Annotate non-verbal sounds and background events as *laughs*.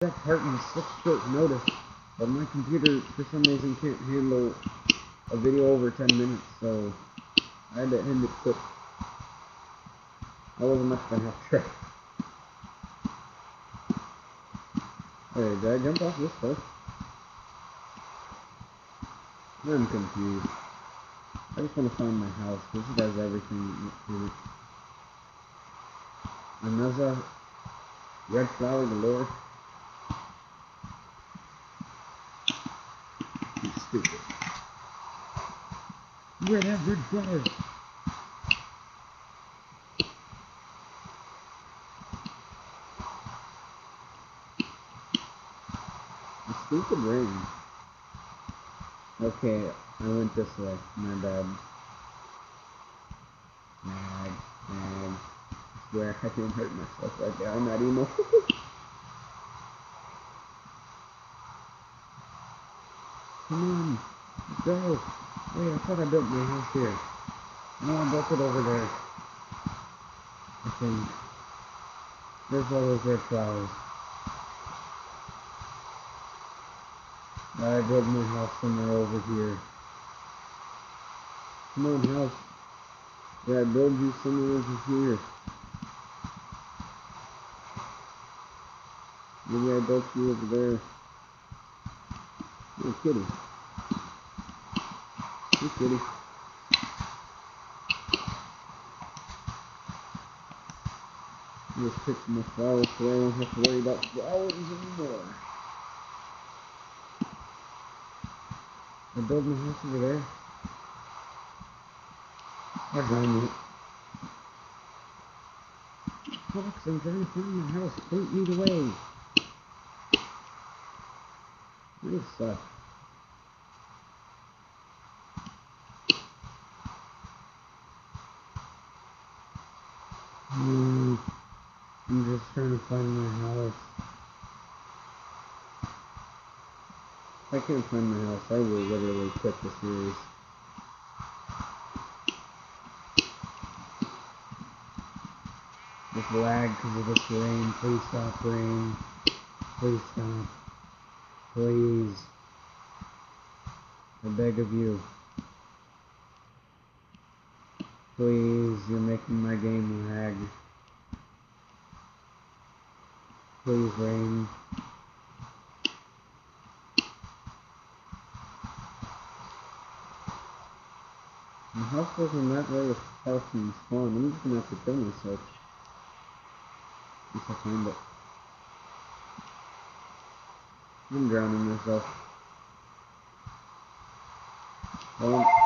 that part in such short notice, but my computer for some reason can't handle a video over 10 minutes, so I had to end it quick. I wasn't much of a half track. Wait, did I jump off this cliff? I'm confused. I just want to find my house. This has everything in it. Another red flower galore. You stupid. Red flowers. The stupid ring. Okay, I went this way. My bad. Mad, mad. I swear I didn't hurt myself right there. I'm not emo. *laughs* Come on, go. Wait, I thought I built my house here. No, I built it over there. I think. There's all those red flowers. I built my house somewhere over here. Come on, house. Yeah, I build you somewhere over here. Maybe I built you over there. Oh, kitty. Hey, kitty. Just pick my flowers so I don't have to worry about flowers anymore. I build my house over there. I find it. Fox, I'm trying to find my house. Don't lead away. This sucks. Hmm. I'm just trying to find my house. I can't find my house, I will literally quit the series. Just lag because of this rain. Please stop rain. Please stop. Please. I beg of you. Please, you're making my game lag. Please, rain. My house wasn't that way with health and spawn. I'm just gonna have to kill myself. If I find it. I'm drowning myself. Well,